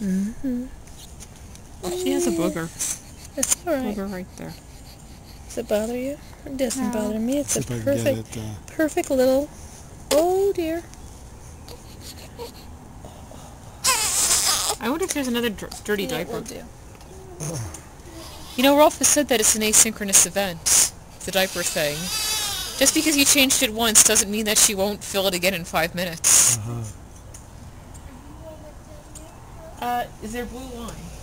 Mm-hmm. She has a booger. That's alright. Booger right there. Does it bother you? It doesn't No. bother me. It's See a if I can perfect, it. Uh, perfect little... Oh dear. I wonder if there's another dirty Yeah, diaper. will do. You know, Rolf has said that it's an asynchronous event, the diaper thing. Just because you changed it once doesn't mean that she won't fill it again in five minutes. uh-huh. Uh, is there blue line?